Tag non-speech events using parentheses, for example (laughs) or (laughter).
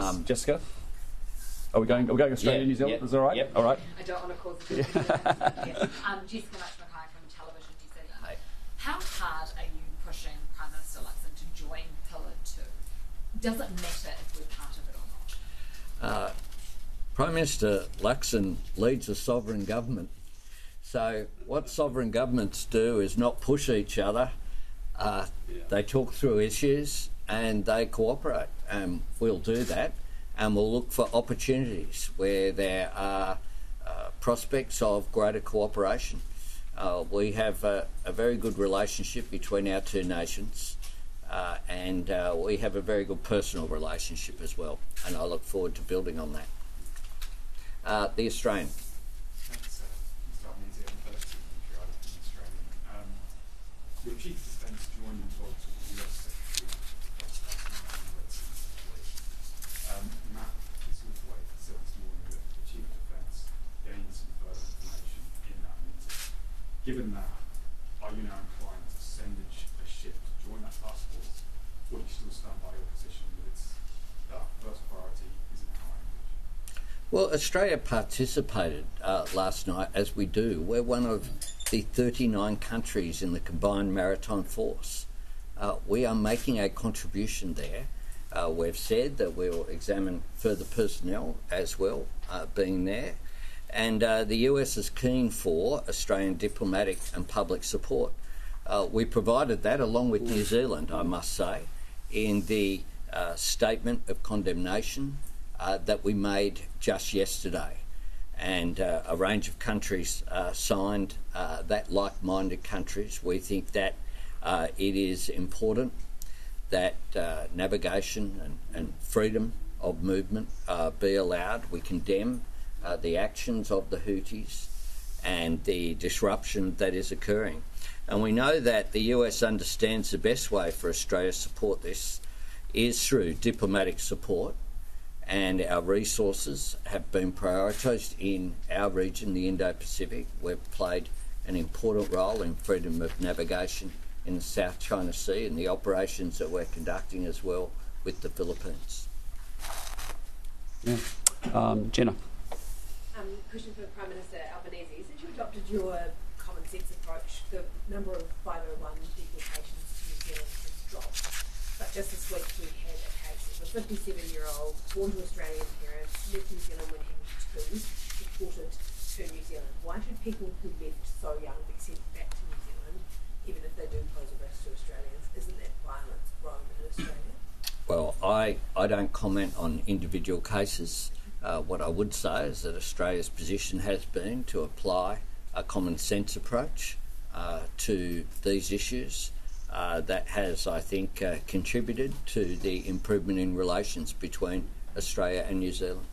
Um, Jessica? Are we going? Are we going Australia, Yeah, New Zealand? yeah, Is that all right? yep. All right. I don't want to cause a confusion. (laughs) um, Jessica Mackay from Television New Zealand. Hi. How hard are you pushing Prime Minister Luxon to join Pillar 2? Does it matter if we're part of it or not? uh, Prime Minister Luxon leads a sovereign government. So, what sovereign governments do is not push each other. Uh, They talk through issues and they cooperate. And we'll do that. And we'll look for opportunities where there are uh, prospects of greater cooperation. Uh, we have a, a very good relationship between our two nations. Uh, and uh, we have a very good personal relationship as well, and I look forward to building on that. Uh, the Australian. Thanks, uh, Mr. Albanese, and first to Gerard from Australia. Um, your chief of defence joined in talks with the US Secretary of State on the Red Sea situation. Um, Matt Thistlethwaite said this morning that the chief of defence gained some further information in that meeting. Given that, are you now inclined to send a, a ship to join that task force, or do you still stand by your position that it's that first priority is in our? Well, Australia participated uh, last night, as we do. We're one of the 39 countries in the combined maritime force. Uh, we are making a contribution there. Uh, we've said that we'll examine further personnel as well uh, being there. And uh, the US is keen for Australian diplomatic and public support. Uh, we provided that along with New Zealand, I must say, in the uh, statement of condemnation uh, that we made just yesterday. And uh, a range of countries uh, signed that, like minded countries. We think that it is important that navigation and, and freedom of movement be allowed. We condemn uh, the actions of the Houthis and the disruption that is occurring. And we know that the US understands the best way for Australia to support this is through diplomatic support, and our resources have been prioritised in our region, the Indo Pacific. We've played an important role in freedom of navigation in the South China Sea and the operations that we're conducting as well with the Philippines. Yeah. Um, Jenna. Um, question for Prime Minister Albanese. Since you adopted your common sense approach, the number of 501 deportations to New Zealand has dropped. But just this week we had a case of a 57 year old born to Australian parents, left New Zealand when he was two, deported to New Zealand. Why should people who left so young be sent back to New Zealand, even if they do pose a risk to Australians? Isn't that violence grown in Australia? Well, I, I don't comment on individual cases. Uh, what I would say is that Australia's position has been to apply a common sense approach uh, to these issues. Uh, that has, I think, uh, contributed to the improvement in relations between Australia and New Zealand.